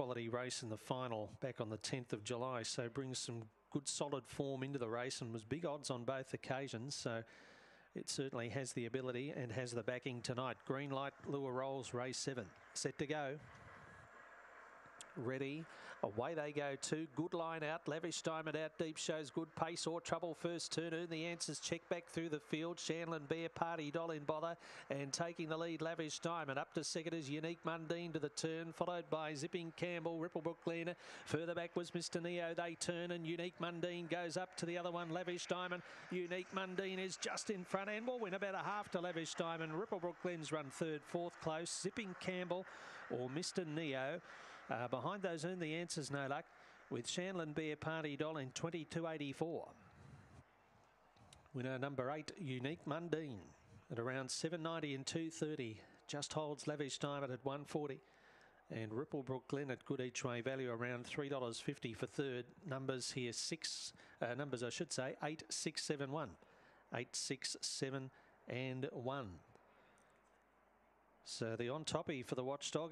quality race in the final back on the 10th of July. So brings some good solid form into the race and was big odds on both occasions. So it certainly has the ability and has the backing tonight. Green light, Lure rolls, race seven. Set to go. Ready, away they go too. Good line out, lavish diamond out deep shows good pace or trouble first turn. Earn the answers, check back through the field. Shanlin Bear Party Doll in bother and taking the lead. Lavish diamond up to second is Unique Mundine to the turn, followed by Zipping Campbell, Ripplebrook Glen. Further back was Mr Neo. They turn and Unique Mundine goes up to the other one. Lavish Diamond. Unique Mundine is just in front and will win about a half to Lavish Diamond. Ripplebrook Glen's run third, fourth close. Zipping Campbell or Mr Neo. Uh, behind those earn the answers, no luck, with Shanlin Bear Party Doll in 22.84. Winner number eight, Unique Mundine, at around 7.90 and 2.30. Just holds Lavish Diamond at 140. And Ripplebrook Glen at good each way value around $3.50 for third. Numbers here six, uh, numbers I should say, eight, six, seven, one. Eight, six, seven, and one. So the on toppy for the watchdog.